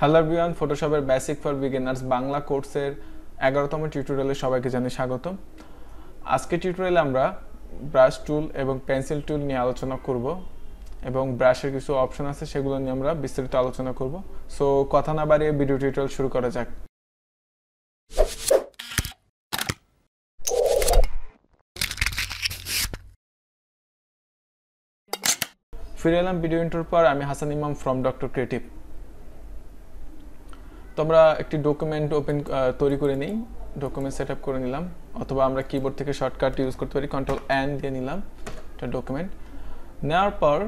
Hello everyone ফটোশপের basic for beginners Bangla কোর্সের এগারোতম টিউটোরিয়ালে সবাইকে জানাই স্বাগত। আজকে টিউটোরিয়ালে আমরা ব্রাশ টুল এবং পেন্সিল টুল নিয়ে আলোচনা করব এবং ব্রাশের কিছু অপশন আছে সেগুলো নিয়ে আমরা বিস্তারিত আলোচনা করব। সো কথা না বাড়িয়ে ভিডিও টিউটোরিয়াল শুরু করা যাক। ফিরে এলাম ভিডিও ইন্টার পর, আমি Hasan Imam from doctor creative তো আমরা একটি ডকুমেন্ট ওপেন তৈরি করে নিই। ডকুমেন্ট সেট করে নিলাম। অথবা আমরা কিবোর্ড থেকে শর্টকাট ইউজ করতে পারি কন্ট্রোল এন দিয়ে নিলাম একটা ডকুমেন্ট নেওয়ার পর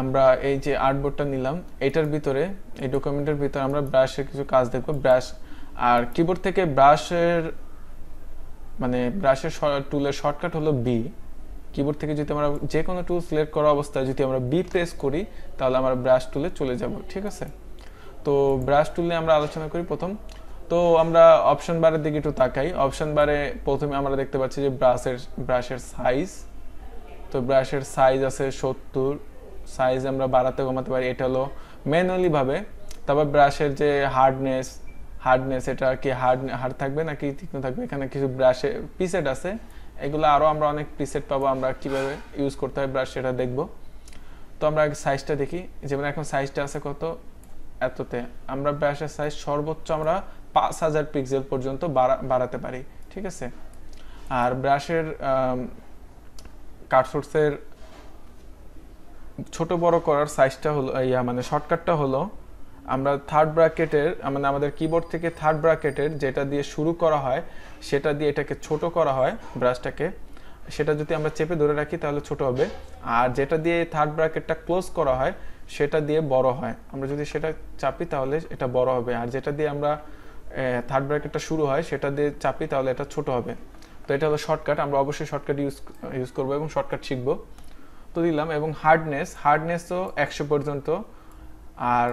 আমরা এই যে আর্টবোর্ডটা নিলাম, এটার ভিতরে, এই ডকুমেন্টের ভিতরে আমরা ব্রাশের কিছু কাজ দেখব। ব্রাশ আর কিবোর্ড থেকে ব্রাশের মানে ব্রাশের টুলের শর্টকাট হলো বি কিবোর্ড থেকে যদি আমরা যে কোনো টুল সিলেক্ট করা অবস্থায় যদি আমরা বি প্রেস করি, তাহলে আমরা ব্রাশ টুলে চলে যাব, ঠিক আছে? তো ব্রাশ টুল নিয়ে আমরা আলোচনা করি প্রথম। তো আমরা অপশন বারের দিকে একটু তাকাই। অপশন বারে প্রথমে আমরা দেখতে পাচ্ছি যে ব্রাশের ব্রাশের সাইজ তো ব্রাশের সাইজ আছে সত্তর। সাইজ আমরা বাড়াতে কমাতে পারি, এটা হলো ম্যানুয়ালি ভাবে। তারপর ব্রাশের যে হার্ডনেস হার্ডনেস এটা কি হার্ড হার্ড থাকবে নাকি তীক্ষ্ণ থাকবে? এখানে কিছু ব্রাশের পিসেট আছে। এগুলো আরও আমরা অনেক প্রিসেট পাবো, আমরা কীভাবে ইউজ করতে হয় ব্রাশ সেটা দেখব। তো আমরা সাইজটা দেখি। যেমন এখন সাইজটা আছে কত? এততে আমরা ব্রাশের সাইজ সর্বোচ্চ আমরা পাঁচ হাজার পিক্সেল পর্যন্ত বাড়াতে পারি, ঠিক আছে? আর ব্রাশের কাটসোর্সের ছোট বড় করার সাইজটা হলো, ইয়া মানে শর্টকাটটা হলো, আমরা থার্ড ব্র্যাকেটের মানে আমাদের কিবোর্ড থেকে থার্ড ব্র্যাকেটের যেটা দিয়ে শুরু করা হয়, সেটা দিয়ে এটাকে ছোট করা হয়, ব্রাশটাকে। সেটা যদি আমরা চেপে ধরে রাখি তাহলে ছোট হবে। আর যেটা দিয়ে থার্ড ব্র্যাকেটটা ক্লোজ করা হয় সেটা দিয়ে বড় হয়। আমরা যদি সেটা চাপি তাহলে এটা বড় হবে। আর যেটা দিয়ে আমরা থার্ড ব্র্যাকেটটা শুরু হয়, সেটা দিয়ে চাপি তাহলে এটা ছোট হবে। তো এটা হলো শর্টকাট আমরা অবশ্যই শর্টকাট ইউজ ইউজ করব এবং শর্টকাট শিখব। তো দিলাম এবং হার্ডনেস হার্ডনেসও একশো পর্যন্ত। আর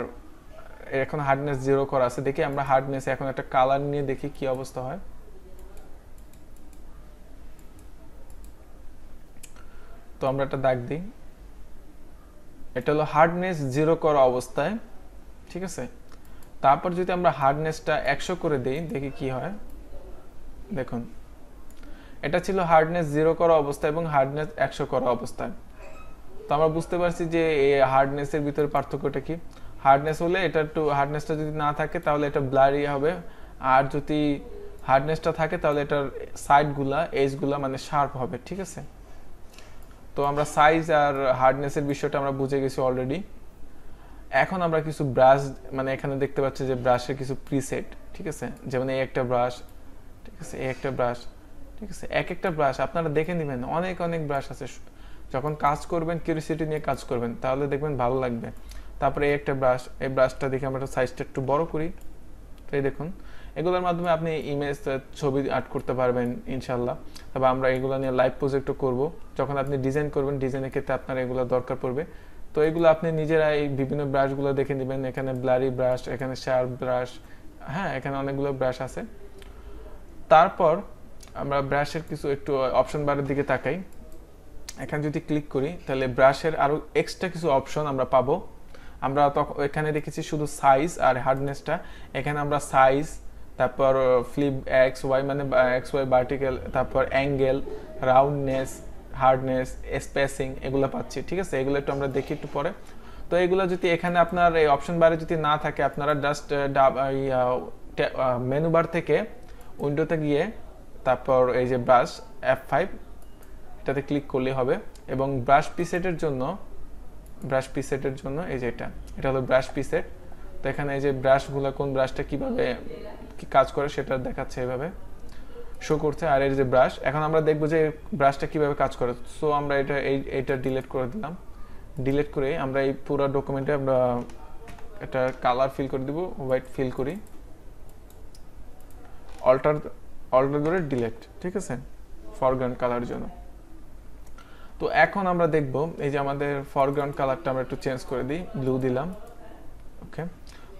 এখন হার্ডনেস জিরো করা আছে। দেখি আমরা হার্ডনেস এখন একটা কালার নিয়ে দেখি কি অবস্থা হয়। তো আমরা একটা দাগ দিই। এটা হলো হার্ডনেস জিরো করা অবস্থায়, ঠিক আছে? তারপর যদি আমরা হার্ডনেসটা একশো করে দিই, দেখি কি হয়। দেখুন, এটা ছিল হার্ডনেস জিরো করা অবস্থা এবং হার্ডনেস একশো করা অবস্থায়। তো আমরা বুঝতে পারছি যে এই হার্ডনেসের ভিতরে পার্থক্যটা কি? হার্ডনেস হলে এটা একটু হার্ডনেসটা যদি না থাকে, তাহলে এটা ব্লারি হবে। আর যদি হার্ডনেসটা থাকে, তাহলে এটার সাইডগুলা এজগুলা মানে শার্প হবে, ঠিক আছে? তো আমরা সাইজ আর হার্ডনেসের বিষয়টা আমরা বুঝে গেছি অলরেডি এখন আমরা কিছু ব্রাশ মানে এখানে দেখতে পাচ্ছি যে ব্রাশের কিছু প্রিসেট ঠিক আছে? যেমন এই একটা ব্রাশ ঠিক আছে? এই একটা ব্রাশ ঠিক আছে? এক একটা ব্রাশ আপনারা দেখে নেবেন, অনেক অনেক ব্রাশ আছে। যখন কাজ করবেন কিউরিসিটি নিয়ে কাজ করবেন, তাহলে দেখবেন ভালো লাগবে। তারপরে এই একটা ব্রাশ এই ব্রাশটা দেখে আমরা সাইজটা একটু বড় করি। তো এই দেখুন এগুলোর মাধ্যমে আপনি ইমেজ ছবি আর্ট করতে পারবেন ইনশাল্লাহ তবে আমরা এগুলো নিয়ে লাইভ প্রজেক্টও করব। যখন আপনি ডিজাইন করবেন ডিজাইনের ক্ষেত্রে আপনার এগুলো দরকার পড়বে। তো এগুলো আপনি নিজেরা এই বিভিন্ন ব্রাশগুলো দেখে নেবেন। এখানে ব্লারি ব্রাশ এখানে শার্প ব্রাশ হ্যাঁ এখানে অনেকগুলো ব্রাশ আছে। তারপর আমরা ব্রাশের কিছু একটু অপশন বারের দিকে তাকাই। এখানে যদি ক্লিক করি, তাহলে ব্রাশের আরও এক্সট্রা কিছু অপশন আমরা পাবো। আমরা তখন এখানে দেখেছি শুধু সাইজ আর হার্ডনেসটা এখানে আমরা সাইজ তারপর ফ্লিপ এক্স ওয়াই মানে এক্স ওয়াই ভার্টিক্যাল তারপর অ্যাঙ্গেল রাউন্ডনেস হার্ডনেস স্পেসিং এগুলো পাচ্ছি, ঠিক আছে? এগুলো একটু আমরা দেখি একটু পরে। তো এগুলো যদি এখানে আপনার এই অপশন বারে যদি না থাকে, আপনারা জাস্ট মেনু বার থেকে উইন্ডোতে গিয়ে তারপর এই যে ব্রাশ এফ ফাইভ এটাতে ক্লিক করলে হবে। এবং ব্রাশ পিসেটের জন্য ব্রাশ পিসেটের জন্য এই যে এটা এটা হলো ব্রাশ পিসেট তো এখানে এই যে ব্রাশগুলো কোন ব্রাশটা কীভাবে কি কাজ করে সেটা দেখাচ্ছে এভাবে শো করছে, আর এর যে ব্রাশ এখন আমরা দেখব যে ব্রাশটা কীভাবে কাজ করে। সো আমরা এটা, এই এটা ডিলিট করে দিলাম। ডিলিট করে আমরা এই পুরো ডকুমেন্টে আমরা এটা কালার ফিল করে দিব হোয়াইট ফিল করি। অল্টার অল্টার করে ডিলেট ঠিক আছে? ফরগ্রাউন্ড কালার জন্য। তো এখন আমরা দেখব, এই যে আমাদের ফরগ্রাউন্ড কালারটা আমরা একটু চেঞ্জ করে দিই ব্লু দিলাম। ওকে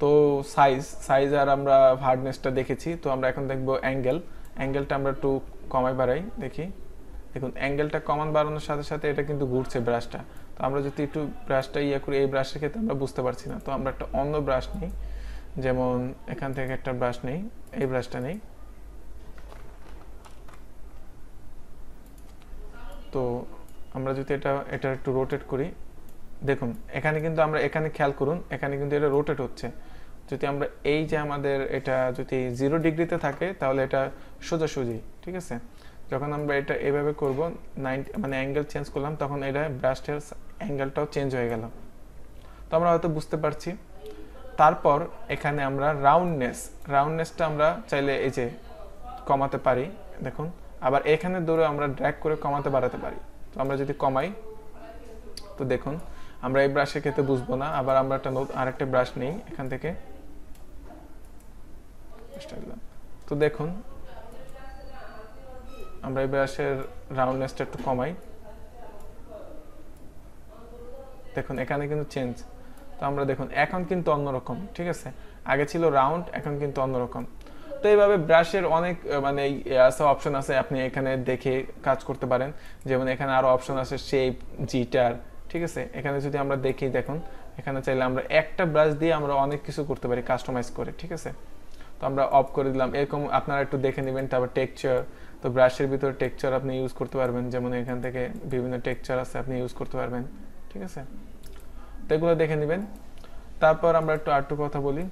তো সাইজ সাইজ আর আমরা হার্ডনেসটা দেখেছি, তো আমরা এখন দেখব অ্যাঙ্গেল অ্যাঙ্গেলটা আমরা একটু কমাই বাড়াই, দেখি। দেখুন অ্যাঙ্গেলটা কমান বাড়ানোর সাথে সাথে এটা কিন্তু ঘুরছে ব্রাশটা তো আমরা যদি একটু ব্রাশটা ইয়ে করি, এই ব্রাশের ক্ষেত্রে আমরা বুঝতে পারছি না। তো আমরা একটা অন্য ব্রাশ নিই। যেমন এখান থেকে একটা ব্রাশ নেই, এই ব্রাশটা নেই। তো আমরা যদি এটা এটা একটু রোটেট করি। দেখুন, এখানে কিন্তু আমরা, এখানে খেয়াল করুন, এখানে কিন্তু এটা রোটেট হচ্ছে। যদি আমরা এই যে আমাদের এটা যদি জিরো ডিগ্রিতে থাকে, তাহলে এটা সোজাসুজি, ঠিক আছে? যখন আমরা এটা এভাবে করব নাইনটি মানে অ্যাঙ্গেল চেঞ্জ করলাম, তখন এটা ব্রাশটের অ্যাঙ্গেলটাও চেঞ্জ হয়ে গেল। তো আমরা হয়তো বুঝতে পারছি। তারপর এখানে আমরা রাউন্ডনেস রাউন্ডনেসটা আমরা চাইলে এই যে কমাতে পারি, দেখুন। আবার এখানে ধরে আমরা ড্র্যাক করে কমাতে বাড়াতে পারি। তো আমরা যদি কমাই, তো দেখুন আমরা এই ব্রাশের ক্ষেত্রে বুঝব না, আবার আমরা একটা আরেকটা ব্রাশ নেই এখান থেকে। তো দেখুন, আমরা এই ব্রাশের রাউন্ডনেসটা একটু কমাই। দেখুন, এখানে কিন্তু চেঞ্জ তো আমরা দেখুন, এখন কিন্তু অন্যরকম, ঠিক আছে? আগে ছিল রাউন্ড এখন কিন্তু অন্যরকম। তো এইভাবে ব্রাশের অনেক মানে অপশন আছে আপনি এখানে দেখে কাজ করতে পারেন। যেমন এখানে আরও অপশন আছে শেপ জিটার ঠিক আছে? এখানে যদি আমরা দেখি, দেখুন, এখানে চাইলে আমরা একটা ব্রাশ দিয়ে আমরা অনেক কিছু করতে পারি কাস্টমাইজ করে, ঠিক আছে? তো আমরা অফ করে দিলাম। এরকম আপনারা একটু দেখে নেবেন, তারপর টেক্সচার তো ব্রাশের ভিতরে টেক্সচার আপনি ইউজ করতে পারবেন। যেমন এখান থেকে বিভিন্ন টেক্সচার আছে, আপনি ইউজ করতে পারবেন, ঠিক আছে? তো এগুলো দেখে নেবেন। তারপর আমরা একটু আরেকটু কথা বলি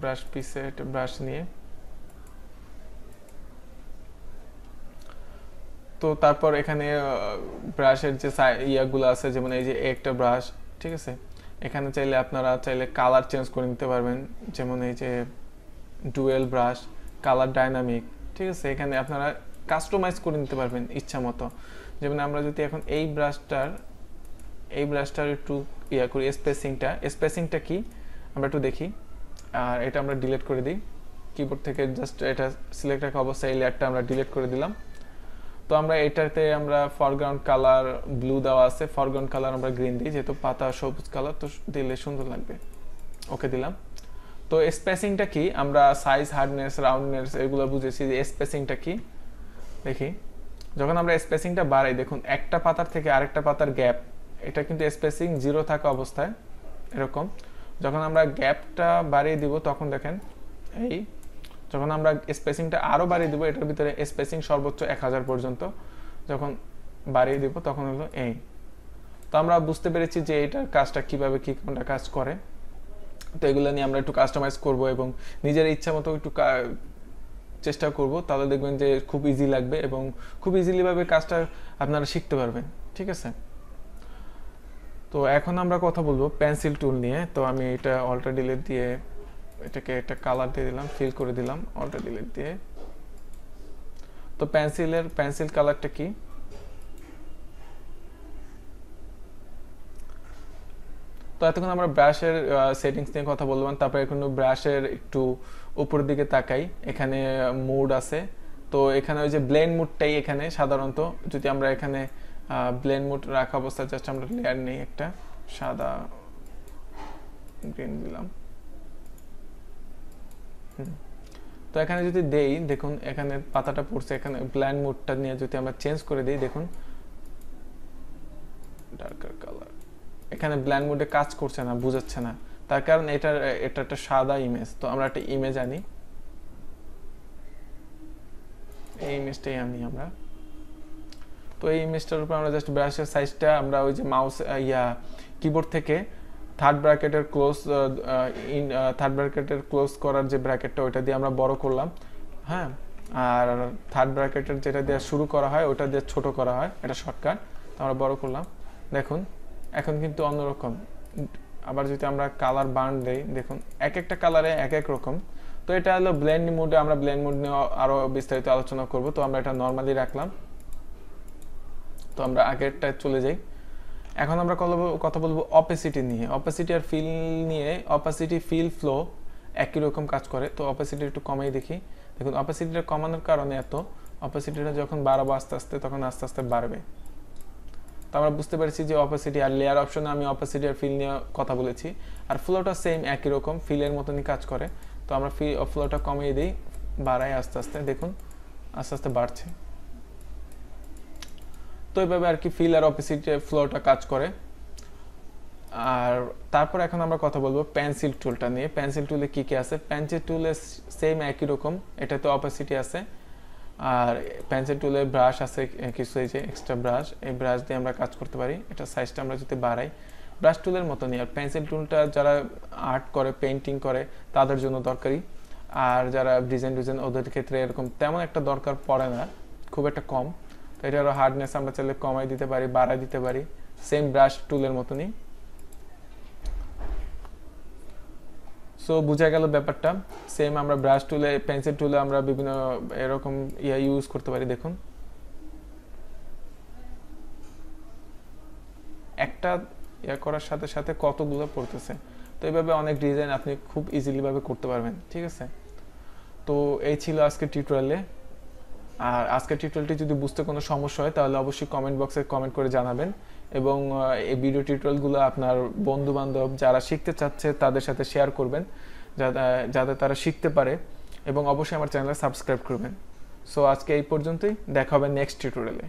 ব্রাশ পিসে ব্রাশ নিয়ে। তো তারপর এখানে ব্রাশের যে ইয়াগুলো আছে, যেমন এই যে একটা ব্রাশ ঠিক আছে? এখানে চাইলে আপনারা চাইলে কালার চেঞ্জ করে নিতে পারবেন। যেমন এই যে ডুয়েল ব্রাশ কালার ডাইনামিক ঠিক আছে? এখানে আপনারা কাস্টমাইজ করে নিতে পারবেন ইচ্ছা মতো। যেমন আমরা যদি এখন এই ব্রাশটার এই ব্রাশটার একটু ইয়া করি স্পেসিংটা স্পেসিংটা কি? আমরা একটু দেখি। আর এটা আমরা ডিলিট করে দিই। কিবোর্ড থেকে জাস্ট এটা সিলেক্ট রাখা অবস্থায় এই লেয়ারটা আমরা ডিলিট করে দিলাম। তো আমরা এটাতে আমরা ফরগ্রাউন্ড কালার ব্লু দেওয়া আছে। ফরগ্রাউন্ড কালার আমরা গ্রিন দিই, যেহেতু পাতা সবুজ কালার তো দিলে সুন্দর লাগবে। ওকে, দিলাম। তো স্পেসিংটা কি? আমরা সাইজ হার্ডনেস রাউন্ডনেস এগুলো বুঝেছি। যে স্পেসিংটা কি? দেখি। যখন আমরা স্পেসিংটা বাড়াই, দেখুন, একটা পাতার থেকে আরেকটা পাতার গ্যাপ এটা কিন্তু স্পেসিং জিরো থাকা অবস্থায় এরকম। যখন আমরা গ্যাপটা বাড়িয়ে দিব, তখন দেখেন, এই যখন আমরা স্পেসিংটা আরও বাড়িয়ে দেবো, এটার ভিতরে স্পেসিং সর্বোচ্চ এক হাজার পর্যন্ত। যখন বাড়িয়ে দেবো, তখন হলো এই তো আমরা বুঝতে পেরেছি যে এটার কাজটা কীভাবে কী কোনটা কাজ করে। তো এগুলো নিয়ে আমরা একটু কাস্টমাইজ করব এবং নিজের ইচ্ছা মতো একটু চেষ্টা করব। তাহলে দেখবেন যে খুব ইজি লাগবে এবং খুব ইজিলিভাবে কাজটা আপনারা শিখতে পারবেন। ঠিক আছে? তো এখন আমরা কথা বলব পেন্সিল টুল নিয়ে। তো আমি এটা অল্টার ডিলিট দিয়ে এটাকে একটা কালার দিয়ে দিলাম ফিল করে দিলাম অল্টার ডিলিট দিয়ে। তো পেন্সিলের পেন্সিল কালারটা কি? তো এতক্ষণ আমরা ব্রাশের সেটিংস নিয়ে কথা বললাম, তারপরে এখন ব্রাশের একটু উপরের দিকে তাকাই, এখানে মুড আছে। তো এখানে ওই যে ব্লেন্ড মুডটাই এখানে সাধারণত, যদি আমরা এখানে ব্লেন্ড মুড রাখা অবস্থায় জাস্ট আমরা লেয়ার নেই একটা, সাদা গ্রিন দিলাম। তো এখানে যদি দেই, দেখুন এখানে পাতাটা পড়ছে, এখানে ব্ল্যান্ড মুডটা নিয়ে যদি আমরা চেঞ্জ করে দিই, দেখুন। ডার্কার কালার এখানে ব্ল্যান্ড মুডে কাজ করছে না, বুঝাচ্ছে না। তার কারণ এটা এটা একটা সাদা ইমেজ তো আমরা একটা ইমেজ আনি। এই ইমেজটাই আনি আমরা। তো এই ইমেজটার উপর আমরা জাস্ট ব্রাশের সাইজটা আমরা ওই যে মাউস ইয়া কিবোর্ড থেকে থার্ড ব্র্যাকেটের ক্লোজ ইন থার্ড ব্র্যাকেটের ক্লোজ করার যে ব্র্যাকেটটা ওইটা দিয়ে আমরা বড় করলাম। হ্যাঁ? আর থার্ড ব্র্যাকেটের যেটা দিয়ে শুরু করা হয় ওটা দিয়ে ছোট করা হয়। এটা শর্টকাট তো আমরা বড় করলাম। দেখুন, এখন কিন্তু অন্যরকম। আবার যদি আমরা কালার বার্ন দেই, দেখুন এক একটা কালারে এক এক রকম। তো এটা হলো ব্লেন্ড মুডে আমরা ব্লেন্ড মুড নিয়ে আরও বিস্তারিত আলোচনা করব। তো আমরা এটা নর্মালি রাখলাম। তো আমরা আগেরটা চলে যাই। এখন আমরা কথা বলব অপেসিটি নিয়ে। অপেসিটি আর ফিল নিয়ে অপাসিটি ফিল ফ্লো একই রকম কাজ করে। তো অপাসিটি একটু কমাই দেখি। দেখুন অপাসিটিটা কমানোর কারণে এত অপাসিটিটা যখন বাড়াবো আস্তে আস্তে, তখন আস্তে আস্তে বাড়বে। তো আমরা বুঝতে পারছি যে অপাসিটি আর লেয়ার অপশনে আমি অপাসিটি আর ফিল নিয়ে কথা বলেছি। আর ফ্লোটা সেম একই রকম ফিলের মতনই কাজ করে। তো আমরা ফি ফ্লোটা কমিয়ে দিই, বাড়াই আস্তে আস্তে। দেখুন, আস্তে আস্তে বাড়ছে। তো এইভাবে আর কি ফিল আর অপোজিট ফ্লোটা কাজ করে। আর তারপর এখন আমরা কথা বলব পেন্সিল টুলটা নিয়ে। পেন্সিল টুলে কি কি আছে? পেন্সিল টুলে সেম একই রকম, এটাতে অপাসিটি আছে। আর পেন্সিল টুলে ব্রাশ আছে কিছু এই যে এক্সট্রা ব্রাশ এই ব্রাশ দিয়ে আমরা কাজ করতে পারি। এটা সাইজটা আমরা যদি বাড়াই ব্রাশ টুলের মতনই। আর পেন্সিল টুলটা যারা আর্ট করে পেন্টিং করে, তাদের জন্য দরকারি। আর যারা ডিজাইন ডিজাইন ওদের ক্ষেত্রে এরকম তেমন একটা দরকার পড়ে না, খুব একটা কম। এটারও হার্ডনেস আমরা চাইলে কমাই দিতে পারি, বাড়াই দিতে পারি। সেম ব্রাশ টুলের মতনই। সো বোঝা গেল ব্যাপারটা। সেম আমরা ব্রাশ টুলে পেন্সিল টুলে আমরা বিভিন্ন এরকম ইয়া ইউজ করতে পারি, দেখুন। একটা ইয়া করার সাথে সাথে কতগুলো পড়তেছে। তো এইভাবে অনেক ডিজাইন আপনি খুব ইজিলিভাবে করতে পারবেন, ঠিক আছে? তো এই ছিল আজকে টিউটোরিয়ালে আর আজকের টিউটোরিয়ালটি যদি বুঝতে কোনো সমস্যা হয়, তাহলে অবশ্যই কমেন্ট বক্সে কমেন্ট করে জানাবেন। এবং এই ভিডিও টিউটোরিয়ালগুলো আপনার বন্ধু বান্ধব যারা শিখতে চাচ্ছে, তাদের সাথে শেয়ার করবেন যাতে তারা শিখতে পারে। এবং অবশ্যই আমার চ্যানেলে সাবস্ক্রাইব করবেন। সো আজকে এই পর্যন্তই। দেখা হবে নেক্সট টিউটোরিয়ালে